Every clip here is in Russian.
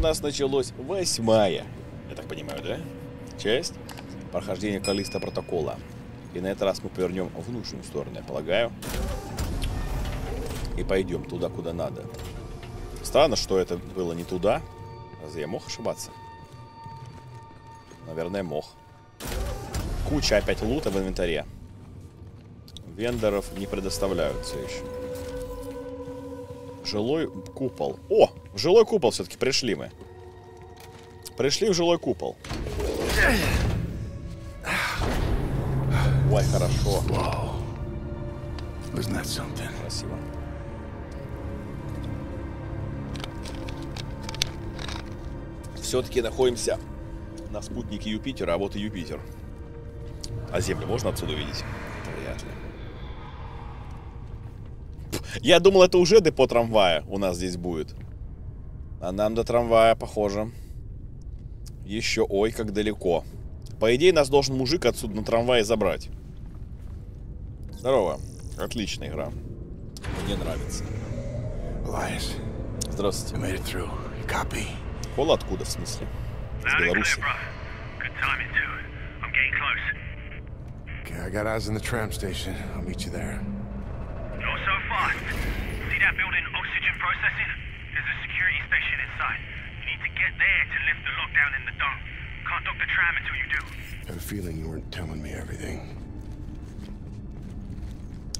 нас началась восьмая, я так понимаю, да? Часть прохождения Калиста протокола. И на этот раз мы повернем в нужную сторону, я полагаю. И пойдем туда, куда надо. Странно, что это было не туда. Разве я мог ошибаться? Наверное, мог. Куча опять лута в инвентаре. Вендоров не предоставляют все еще. Жилой купол. О! В жилой купол все-таки пришли мы. Пришли в жилой купол. Ой, хорошо. Красиво. Все-таки находимся на спутнике Юпитера, а вот и Юпитер. А Землю можно отсюда увидеть? Вряд ли. Я думал, это уже депо трамвая у нас здесь будет. А нам до трамвая, похоже. Еще, ой, как далеко. По идее, нас должен мужик отсюда на трамвае забрать. Здорово. Отличная игра. Мне нравится. Elias, Здравствуйте. I made it through. Copy. Пол откуда, в смысле? С Беларуси. Okay, I got eyes on the tram station. I'll meet you there. Fast. See that building oxygen processing? There's a security station inside. You need to get there to lift the lockdown in the dome. Can't dock the tram until you do. Had a feeling you weren't telling me everything.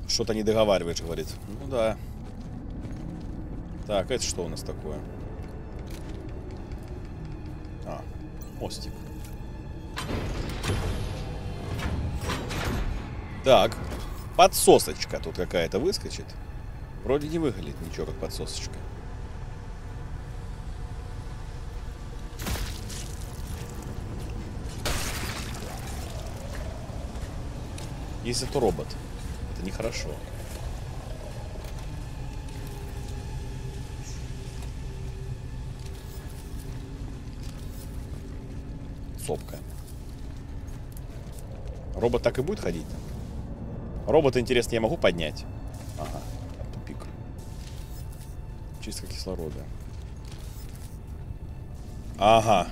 Что-то не договариваешь, говорит. Ну да. Так, это что у нас такое? А, мостик. Так, подсосочка тут какая-то выскочит. Вроде не выглядит ничего, как подсосочка. Если это робот, это нехорошо. Сопка. Робот так и будет ходить? Робота, интересно, я могу поднять? Ага, тупик. Чистка кислорода. Ага.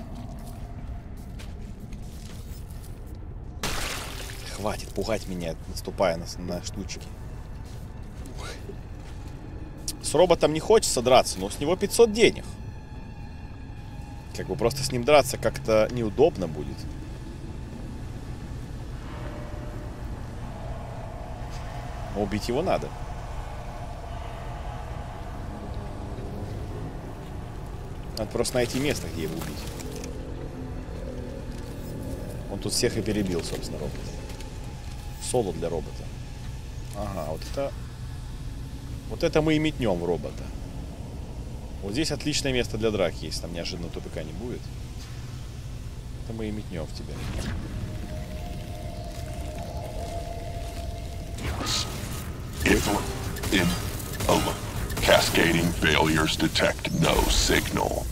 Хватит пугать меня, наступая на, на штучки. С роботом не хочется драться, но с него 500 денег. Как бы просто с ним драться как-то неудобно будет. Убить его надо. Надо просто найти место, где его убить. Он тут всех и перебил, собственно, робот. Соло для робота. Ага, вот это... Вот это мы и метнем робота. Вот здесь отличное место для драки, если там неожиданно тупика не будет. Это мы и метнем в тебя. If in alert. Cascading failures detect no signal.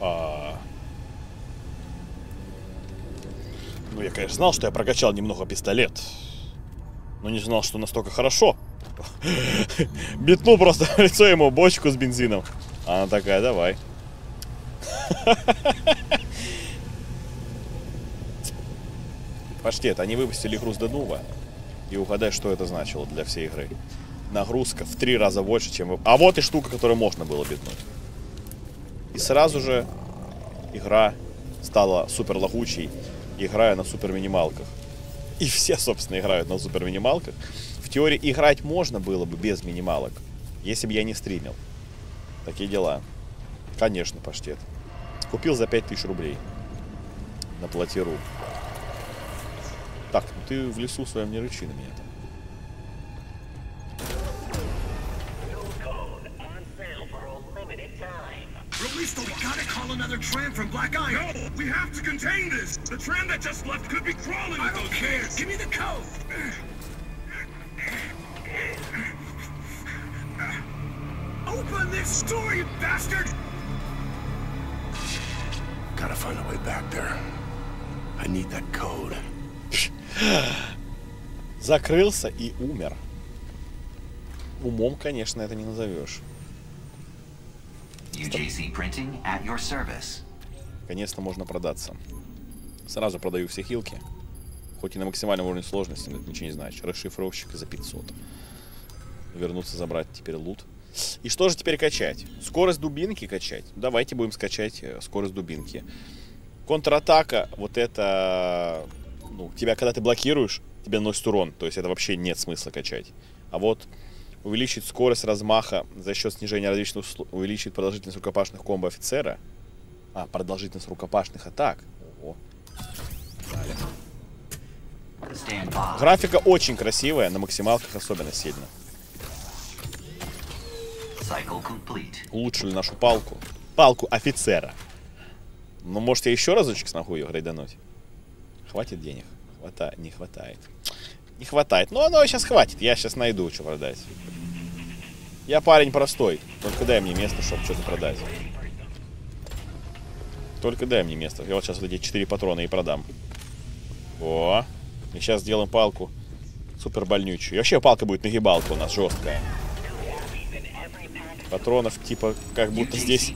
А... Ну, я, конечно, знал, что я прокачал немного пистолет. Но не знал, что настолько хорошо. Битнул просто лицо ему бочку с бензином. Она такая, давай. Паштет, они выпустили игру с Денува. И угадай, что это значило для всей игры. Нагрузка в три раза больше, чем... А вот и штука, которую можно было битнуть. И сразу же игра стала супер лагучей, играя на супер минималках. И все, собственно, играют на супер минималках. В теории играть можно было бы без минималок, если бы я не стримил. Такие дела. Конечно, паштет. Купил за 5000 рублей. На платиру. Так, ну ты в лесу своем не рычи на меня там. Release the. We gotta call another tram from Black Iron. No, we have to contain this. The tram that just left could be crawling I with don't those care. kids. Give me the code. This door, you bastard! Gotta find a way back there. I need that code. Закрылся и умер. Умом, конечно, это не назовешь. UJC Printing at your service. Наконец-то можно продаться. Сразу продаю все хилки. Хоть и на максимальном уровне сложности, но это ничего не значит. Расшифровщик за 500. Вернуться забрать теперь лут. И что же теперь качать? Скорость дубинки качать? Давайте будем скачать э, скорость дубинки. Контратака, вот это... Ну, тебя, когда ты блокируешь, тебе наносит урон. То есть это вообще нет смысла качать. А вот увеличить скорость размаха за счет снижения различных увеличить продолжительность рукопашных комбо офицера. А, продолжительность рукопашных атак. Ого. Далее. Графика очень красивая, на максималках особенно сильно. Улучшили нашу палку. Палку офицера. Ну, может, я еще разочек смогу ее грейдануть? Хватит денег? Хвата... Не хватает. Не хватает. Ну, оно сейчас хватит. Я сейчас найду, что продать. Я парень простой. Только дай мне место, чтобы что-то продать. Только дай мне место. Я вот сейчас вот эти 4 патрона и продам. О, и сейчас сделаем палку супер больнючую. И вообще палка будет нагибалка у нас жесткая. Патронов типа как будто здесь...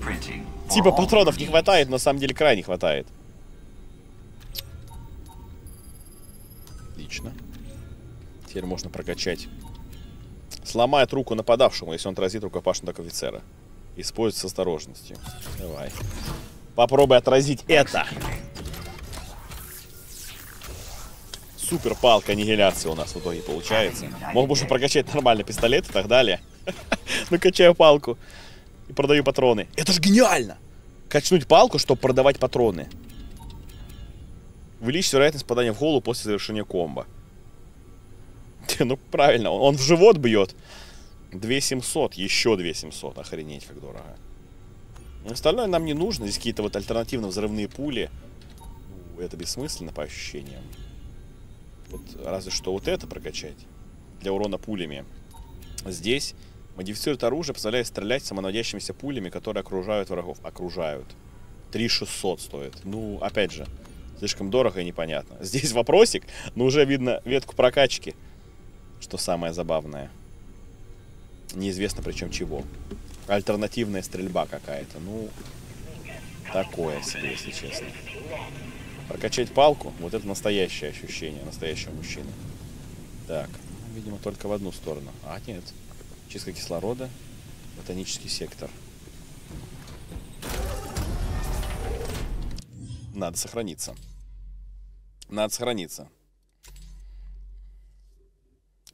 Типа патронов не хватает, но на самом деле крайне хватает. Отлично. Теперь можно прокачать. Сломает руку нападавшему, если он отразит рукопашную так офицера. Использует с осторожностью. Давай. Попробуй отразить это. Супер палка аннигиляции у нас в итоге получается. Мог бы уже прокачать нормально пистолет и так далее. Ну, качаю палку и продаю патроны. Это же гениально! Качнуть палку, чтобы продавать патроны. Увеличить вероятность попадания в голову после завершения комбо. Ну, правильно, он, в живот бьет. 2700, еще 2700. Охренеть, как дорого. Но Остальное нам не нужно. Здесь какие-то вот альтернативно взрывные пули. Ну, это бессмысленно по ощущениям. Вот разве что вот это прокачать. Для урона пулями. Здесь модифицирует оружие, позволяет стрелять самонаводящимися пулями, которые окружают врагов. Окружают. 3600 стоит. Ну, опять же, слишком дорого и непонятно. Здесь вопросик, но уже видно ветку прокачки. Что самое забавное. Неизвестно причем чего. Альтернативная стрельба какая-то. Ну, такое себе, если честно. Прокачать палку, вот это настоящее ощущение настоящего мужчины. Так, видимо, только в одну сторону. А, нет. Чистка кислорода, ботанический сектор. Надо сохраниться. Надо сохраниться.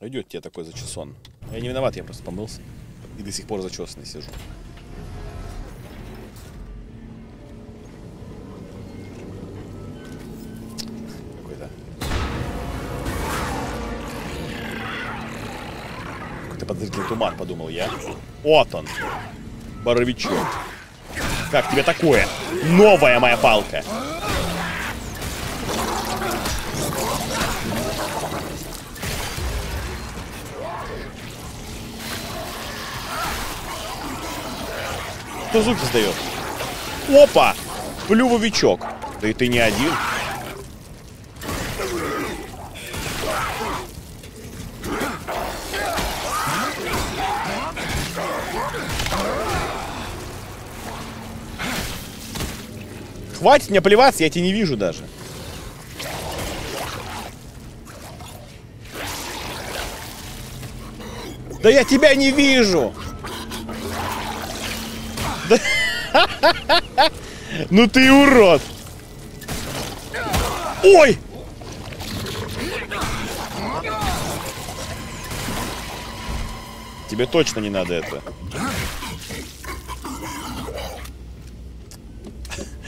Идет тебе такой зачесон. Я не виноват, я просто помылся. И до сих пор зачесанный сижу. Подозрительный туман, подумал я. Вот он. Боровичок. Как тебе такое? Новая моя палка. Кто звуки издает? Опа! Плювовичок. Да и ты не один. Хватит мне плеваться, я тебя не вижу даже. Да я тебя не вижу! Да- Ну ты урод! Ой! Тебе точно не надо это.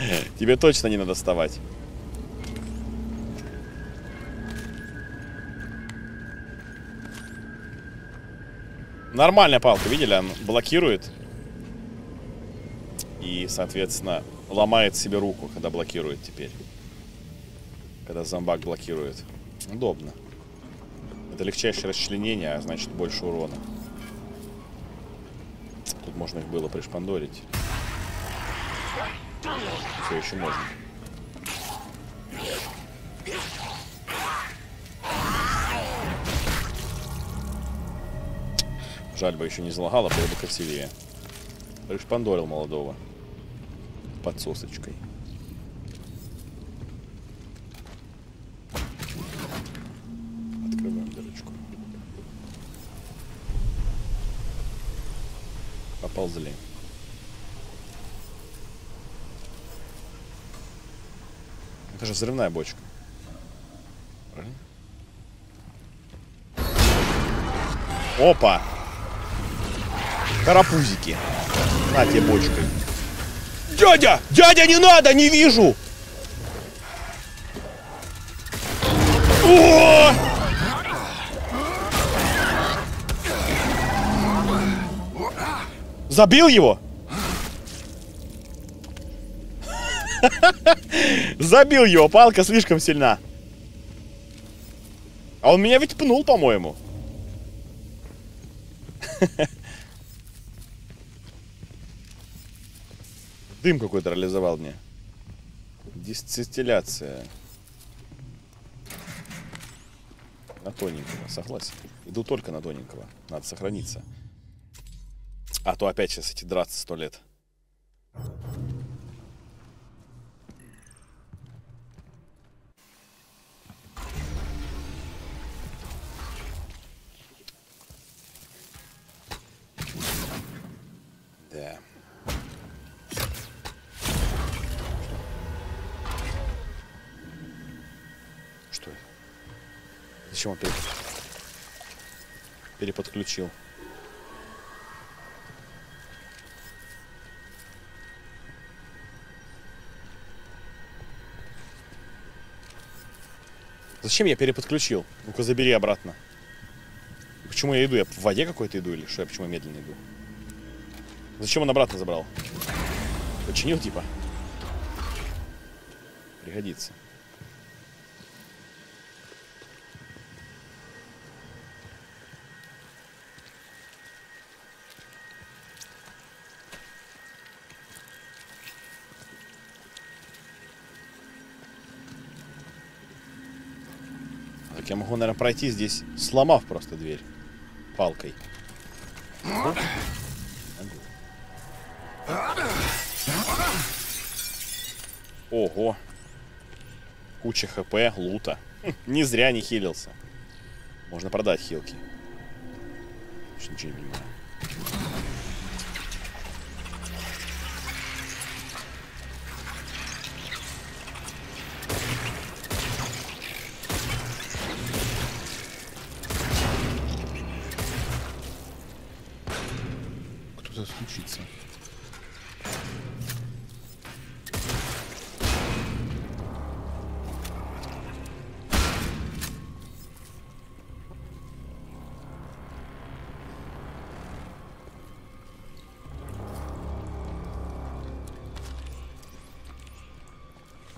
Тебе точно не надо вставать. Нормальная палка, видели? Она блокирует. И, соответственно, ломает себе руку, когда блокирует теперь. Когда зомбак блокирует. Удобно. Это легчайшее расчленение, а значит больше урона. Тут можно их было пришпандорить. Все еще можно. Жаль бы еще не залагало, было бы красивее. Пришпандорил молодого. Под сосочкой. Открываем дырочку. Поползли. Это же взрывная бочка. Опа! Карапузики. На тебе бочкой. Дядя! Дядя, не надо! Не вижу! О! Забил его? Забил его, палка слишком сильна. А он меня ведь пнул, по-моему. Дым какой-то реализовал мне. Дистилляция. На тоненького, согласен. Иду только на тоненького. Надо сохраниться. А то опять сейчас эти драться сто лет. Что? Зачем он пере- переподключил? Зачем я переподключил? Ну-ка забери обратно. Почему я иду? Я в воде какой-то иду или что? Я почему медленно иду? Зачем он обратно забрал? Починил типа? Пригодится. Могу, наверное, пройти здесь, сломав просто дверь палкой. Ого. Куча хп, лута. Хм, Не зря не хилился. Можно продать хилки. Вообще ничего не понимаю.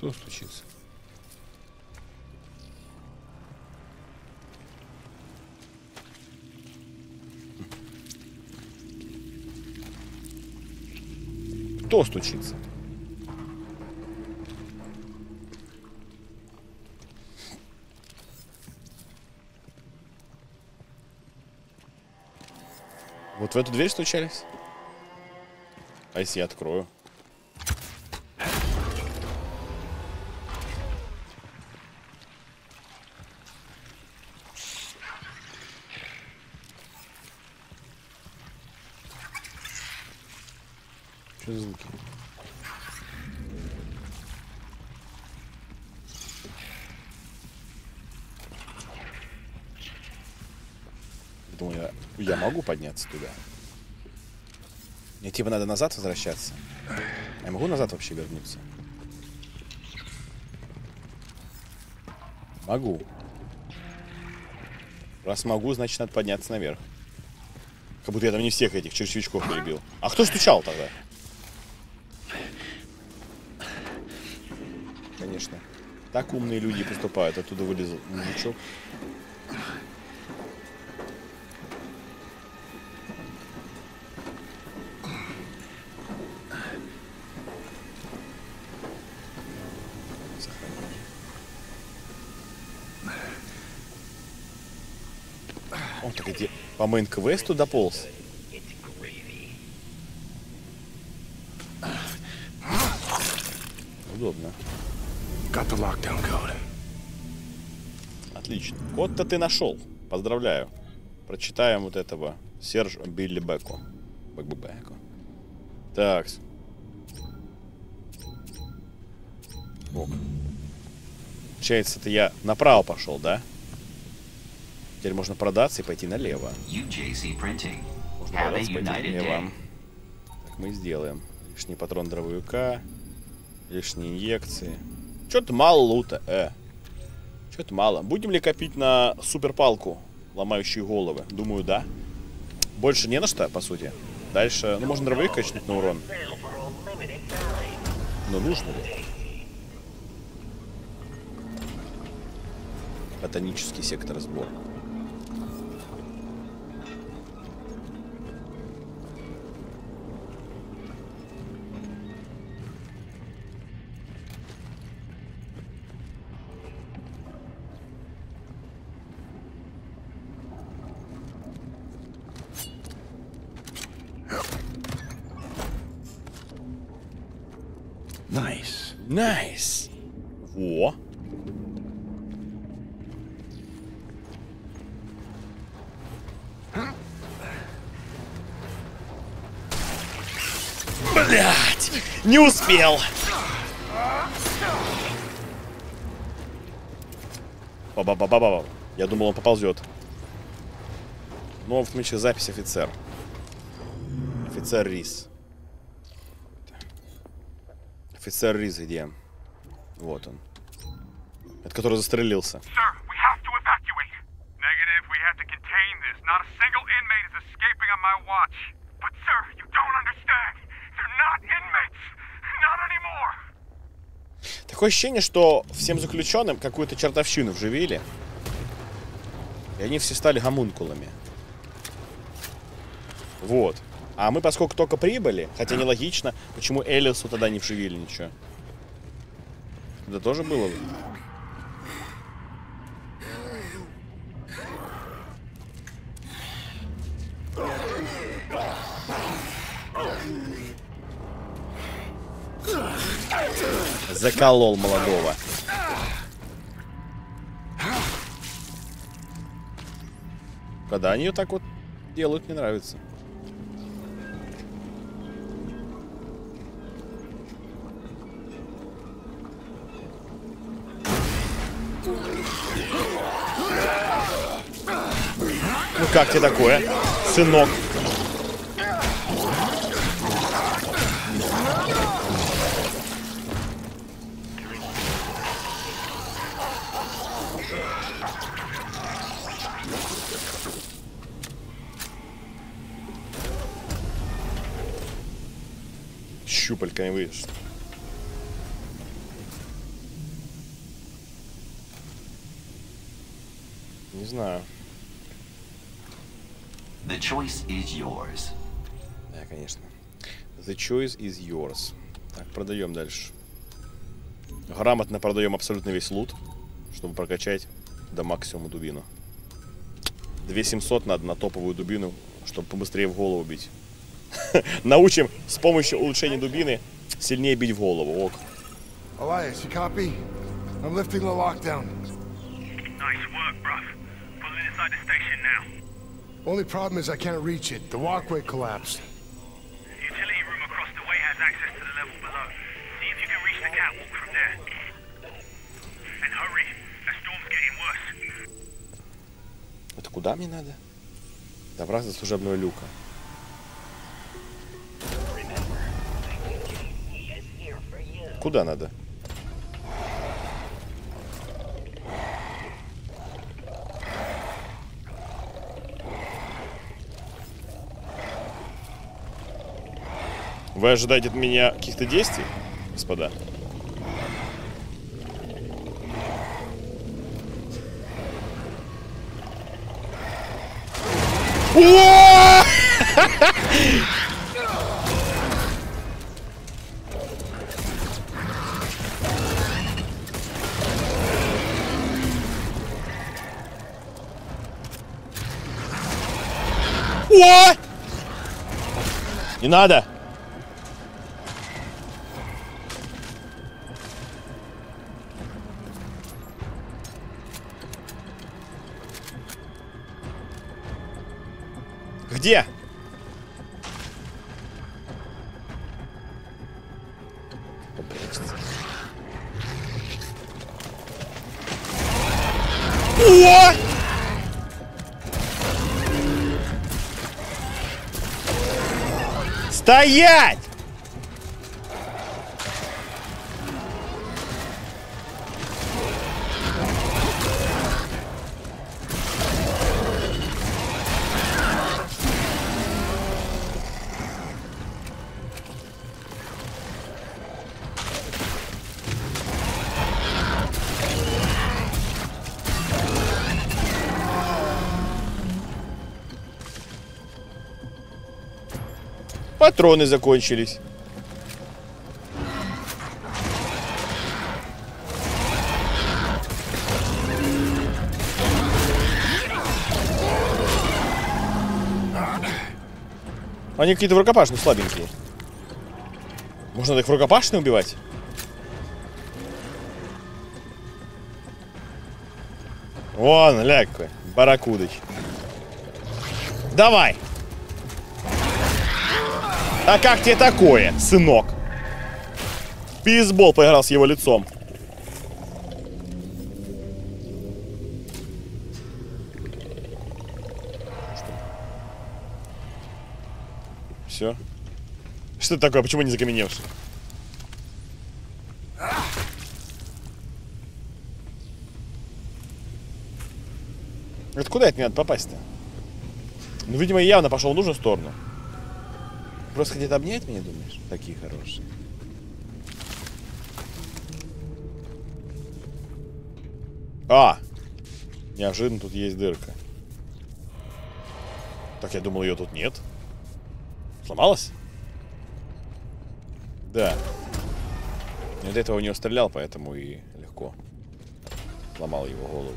Кто стучится? Кто стучится? Вот в эту дверь стучались? А если я открою? Звуки? Думаю, я могу подняться туда. Мне типа надо назад возвращаться. Я могу назад вообще вернуться? Могу. Раз могу, значит надо подняться наверх. Как будто я там не всех этих червячков перебил. А кто стучал тогда? Конечно. Так умные люди поступают. Оттуда мужичок. Сохранить. Он так иди по мейн-квесту дополз. Удобно. Got the lockdown code. Отлично. Код-то ты нашел. Поздравляю. Прочитаем вот этого. Серж Билли Беку. Бэк Беку. Так. Ок. Получается, это я направо пошел, да? Теперь можно продаться и пойти налево. UJC Printing. Можно продаться пойти налево. Так мы и сделаем. Лишний патрон дробовика. Лишние инъекции. Что-то мало лута, э. Что-то мало. Будем ли копить на суперпалку, ломающую головы? Думаю, да. Больше не на что, по сути. Дальше, ну, можно дробовик качнуть на урон. Но нужно ли? Ботанический сектор сбора. Nice. Nice. Во. Блять! Не успел! Ба-ба-ба-ба-ба. Я думал, он поползет. Но в отмечу запись офицер. Офицер Рис. Офицер Риз где? Вот он. Это который застрелился. Такое ощущение, что всем заключенным какую-то чертовщину вживили. И они все стали гомункулами. Вот. А мы, поскольку только прибыли, хотя нелогично, почему Элису тогда не вживили ничего? Это тоже было? Заколол молодого. Когда они ее так вот делают, мне нравится. Как тебе такое, сынок? Choice is yours. Так, продаем дальше. Грамотно продаем абсолютно весь лут, чтобы прокачать до максимума дубину. 2700 надо на топовую дубину, чтобы побыстрее в голову бить. Научим с помощью улучшения дубины сильнее бить в голову. Ок. Elias, you copy? I'm lifting the lockdown. Nice work, bruv. Pulling inside the station now. Only problem is I can't reach it. The walkway collapsed. The utility room across the way has access to the level below. See if you can reach the catwalk from there. And hurry. The storm's getting worse. Это куда мне надо? Добраться до служебного люка. Куда надо? Вы ожидаете от меня каких-то действий, господа? Не надо! Где? О! Стоять! Патроны закончились. Они какие-то в рукопашные слабенькие. Можно их в рукопашные убивать? Вон, ля какой, баракудыч. Давай! А как тебе такое, сынок? Бейсбол поиграл с его лицом. Все. Что это такое? Почему не закаменевший? Это куда это мне надо попасть-то? Ну, видимо, явно пошел в нужную сторону. Просто хотят обнять меня, думаешь? Такие хорошие. А! Неожиданно тут есть дырка. Так, я думал, ее тут нет. Сломалась? Да. Я до этого у нее стрелял, поэтому и легко сломал его голову.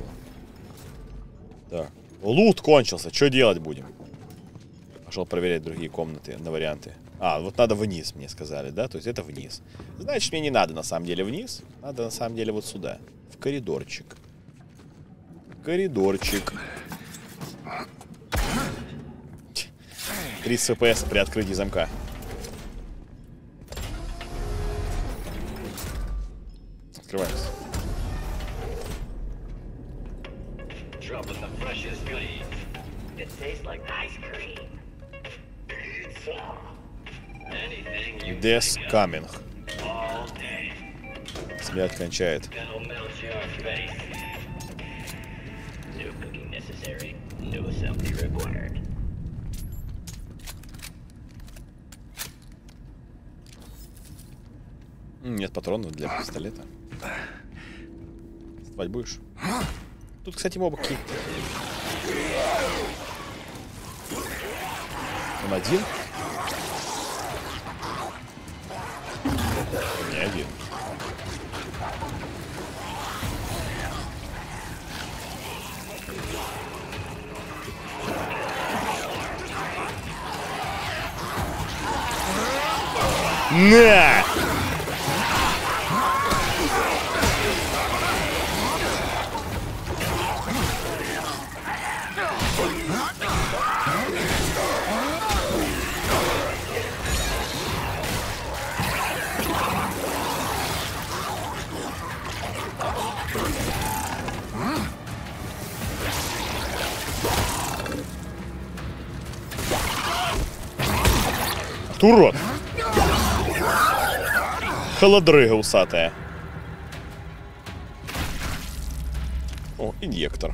Так. Лут кончился. Что делать будем? Пошел проверять другие комнаты на варианты. А, вот надо вниз, мне сказали, да? То есть это вниз. Значит, мне не надо на самом деле вниз. Надо на самом деле вот сюда. В коридорчик. Коридорчик. 30 FPS при открытии замка. No assembly required. М, Нет патронов для пистолета. Стрелять будешь? Тут, кстати, мобы какие-то. Он один? Не один. На! Урод! Холодрыга усатая. О, инъектор.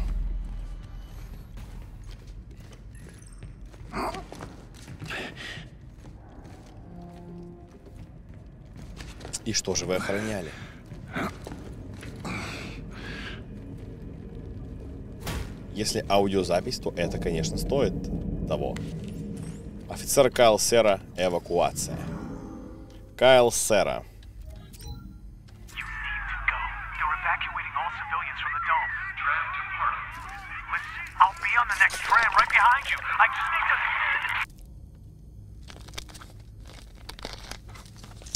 И что же вы охраняли? Если аудиозапись, то это, конечно, стоит того. Сэр Кайл Сера, эвакуация. Кайл Сера.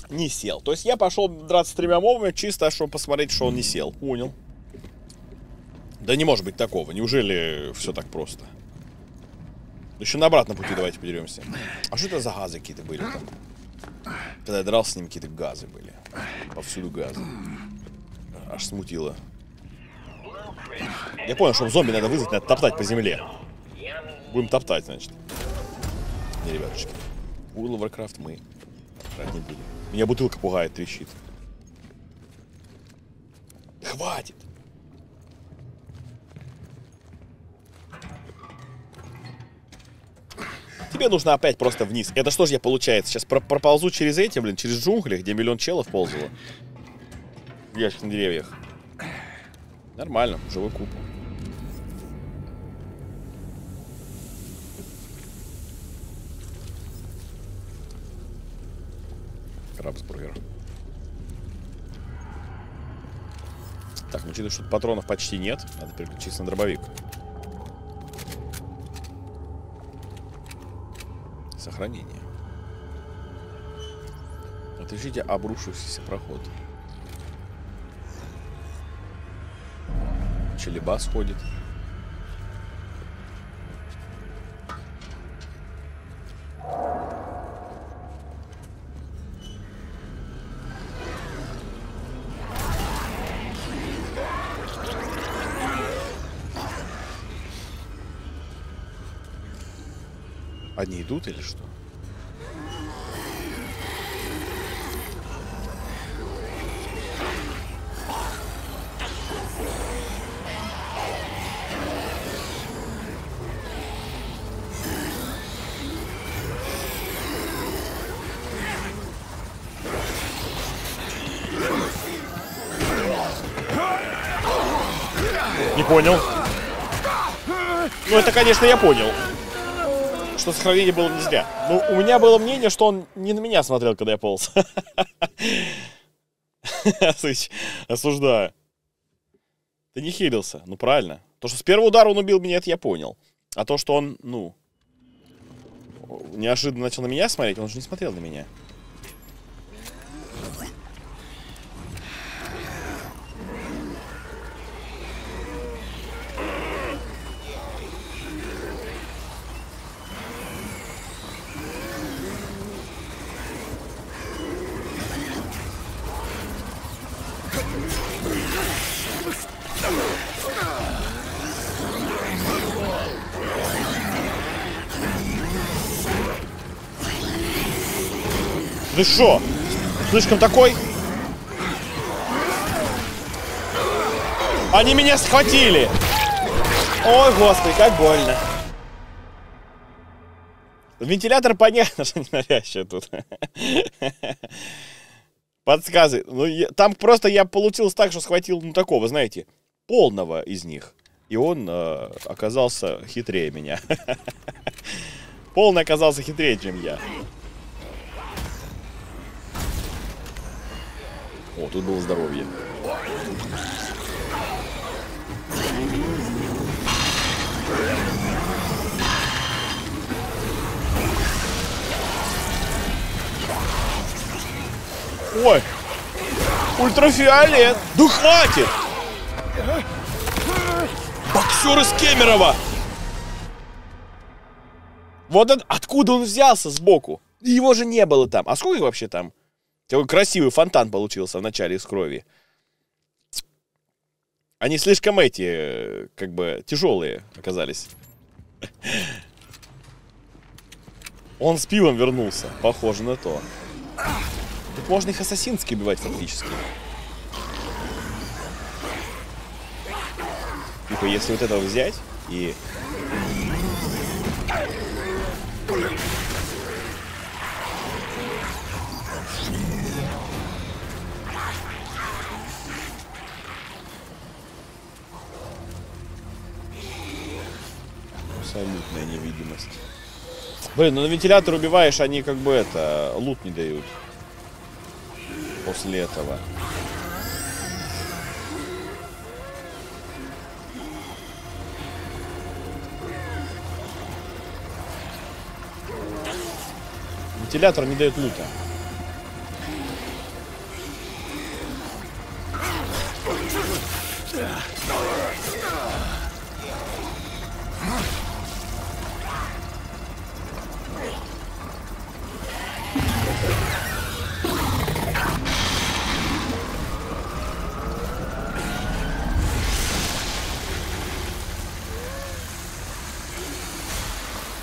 Не сел. То есть я пошел драться с тремя мобами, чисто, чтобы посмотреть, что он не сел. Понял. Да не может быть такого. Неужели все так просто? Еще на обратном пути давайте подеремся. А что это за газы какие-то были там? Когда я дрался с ним, какие-то газы были. Повсюду газы. Аж смутило. Я понял, что зомби надо вызвать, надо топтать по земле. Будем топтать, значит. Не, ребятушки. World of мы не будем. Меня бутылка пугает, трещит. Хватит! Тебе нужно опять просто вниз. Это что же я получается? Сейчас про проползу через эти, блин, через джунгли, где миллион челов ползало. Ящик на деревьях. Нормально, живой куб. Крабсбургер. Так, ну учитывая, что патронов почти нет, надо переключиться на дробовик. Сохранение. Отыщите обрушившийся проход. Челебас ходит. Одни идут или что? Понял. Ну, это, конечно, я понял. Что сохранение было не зря. Ну, у меня было мнение, что он не на меня смотрел, когда я полз. Осуждаю. Ты не хилился. Ну, правильно. То, что с первого удара он убил меня, это я понял. А то, что он, ну, неожиданно начал на меня смотреть, он же не смотрел на меня. Ты шо? Слишком такой? Они меня схватили! Ой, господи, как больно. Вентилятор понятно, что не навязчиво тут. Подсказы. Ну, я, там просто я получилось так, что схватил, ну, такого, знаете, полного из них. И он э, оказался хитрее меня. Полный оказался хитрее, чем я. О, тут было здоровье. Ой! Ультрафиолет! Да хватит! Боксер из Кемерово! Вот это, откуда он взялся сбоку? Его же не было там. А сколько вообще там? Такой красивый фонтан получился в начале из крови. Они слишком эти, э, как бы, тяжелые оказались. Он с пивом вернулся. Похоже на то. Тут можно их ассасински убивать фактически. Типа, если вот этого взять и... Абсолютная невидимость. Блин, ну на вентилятор убиваешь, они как бы это, лут не дают. После этого. Вентилятор не дает лута.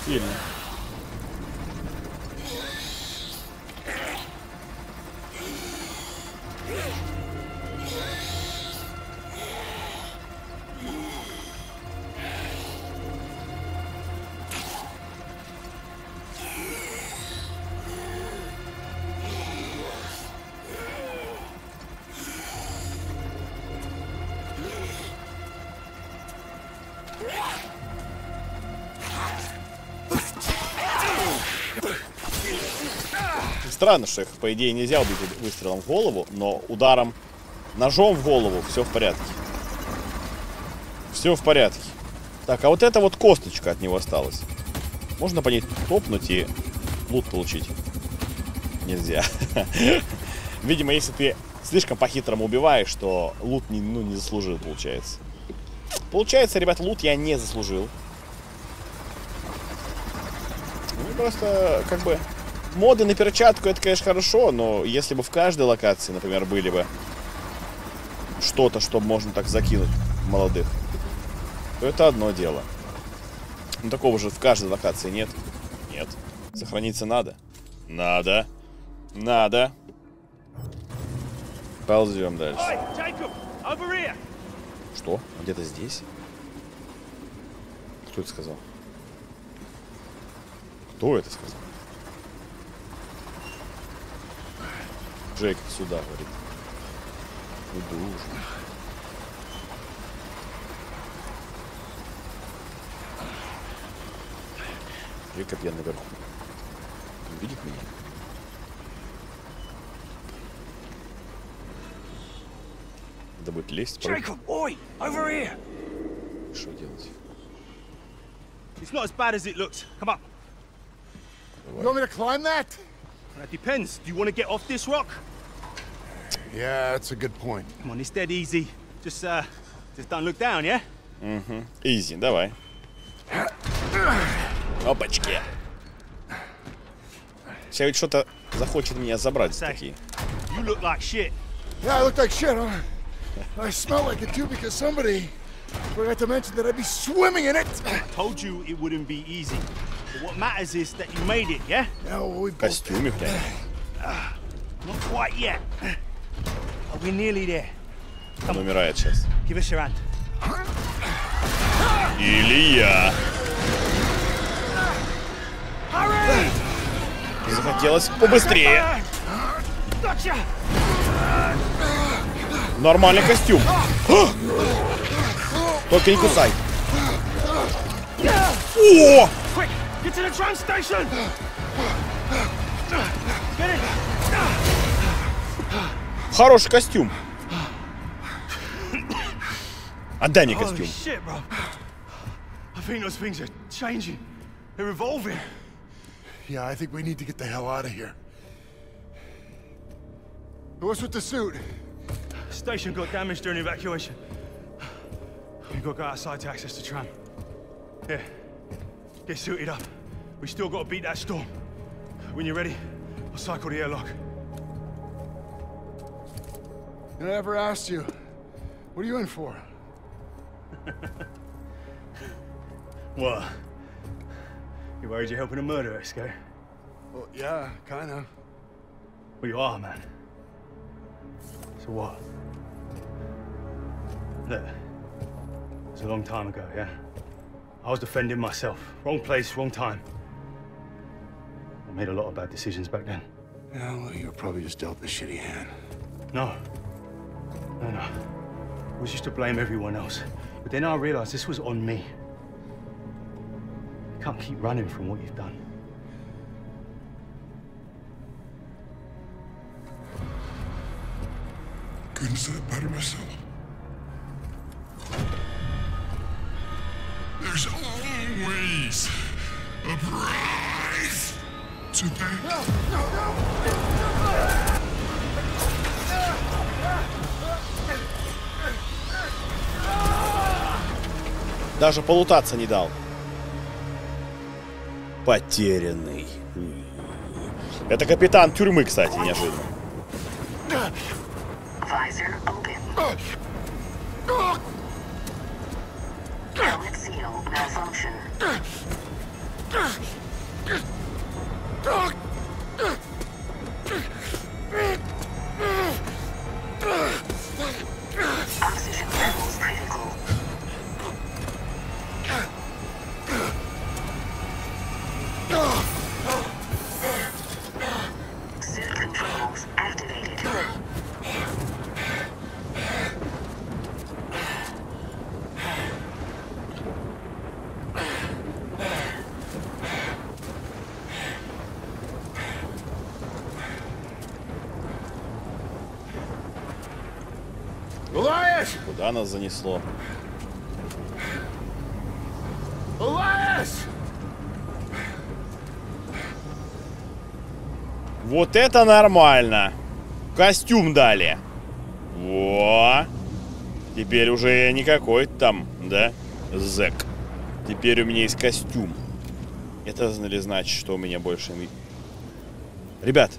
you know. Странно, что их, по идее, нельзя убить выстрелом в голову, но ударом ножом в голову все в порядке. Все в порядке. Так, а вот эта вот косточка от него осталась. Можно по ней топнуть и лут получить? Нельзя. Видимо, если ты слишком по-хитрому убиваешь, то лут не, ну, не заслужил, получается. Получается, ребят, лут я не заслужил. Ну, просто, как бы, моды на перчатку, это, конечно, хорошо, но если бы в каждой локации, например, были бы что-то, что можно так закинуть молодых, то это одно дело. Ну, такого же в каждой локации нет. Нет. Сохраниться надо. Надо. Надо. Ползем дальше. Here. Что? Где-то здесь? Кто это сказал? Кто это сказал? Джейк сюда, говорит. Иду уже. Джейкоб, я наверху. Он видит меня? Надо будет лезть. Jacob, oi, over here. Что делать? It's not as bad as it looks. Come up. You want me to climb that? That depends. Do you want to get off this rock? Yeah, that's a good point. Come on, it's dead easy. Just, uh, just don't look down, yeah? Изи, давай. Опачки. Сейчас ведь что-то захочет меня забрать Say. такие. You look like shit. Yeah, I look like shit, huh? I smell like it too because somebody forgot to mention that I'd be swimming in it. Told you it wouldn't be easy. What matters is that you made it, yeah? Yeah, well, we've В both костюме, глянь. Not quite yet. But we're nearly there. Он умирает сейчас. Give us your hand. Или я. Захотелось побыстрее. Нормальный костюм. А! Только не кусай. О! Quick, get to the tram station! Get in! Хороший костюм. Отдай мне Holy костюм. shit, bro. I think those things are changing. They're evolving. Yeah, I think we need to get the hell out of here. What's with the suit? Station got damaged during evacuation. We've got to go outside to access the tram. Yeah. Get suited up. We still got to beat that storm. When you're ready, I'll cycle the airlock. I never asked you. What are you in for? What? You worried you're helping a murderer, Scary? Well, yeah, kinda. Well, you are, man. So what? Look, it was a long time ago, yeah? I was defending myself. Wrong place, wrong time. I made a lot of bad decisions back then. Yeah, well, you were probably just dealt a shitty hand. No. No, no. It was just to blame everyone else. But then I realized this was on me. You can't keep running from what you've done. Couldn't said it better myself. There's always a price pay. Даже полутаться не дал. Потерянный. Это капитан тюрьмы, кстати, неожиданно. Visor Fuck! Нас занесло? Elias! Вот это нормально. Костюм дали. Во. Теперь уже я не какой-то там, да, зэк. Теперь у меня есть костюм. Это значит, что у меня больше... Ребят.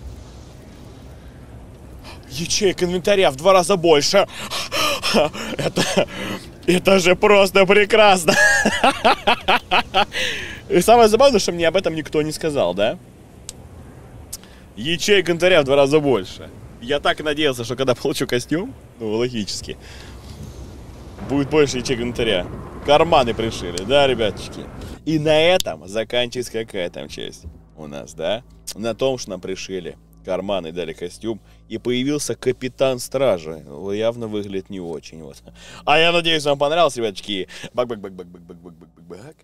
Ячеек инвентаря в два раза больше. Это... Это же просто прекрасно. И самое забавное, что мне об этом никто не сказал, да? Ячеек инвентаря в два раза больше. Я так надеялся, что когда получу костюм, ну, логически, будет больше ячеек инвентаря. Карманы пришили, да, ребяточки? И на этом заканчивается какая там часть у нас, да? На том, что нам пришили карманы, дали костюм, и появился капитан стражи. Явно выглядит не очень, вот. А я надеюсь, вам понравилось, ребяточки. Бак-бак-бак-бак-бак-бак-бак-бак-бак.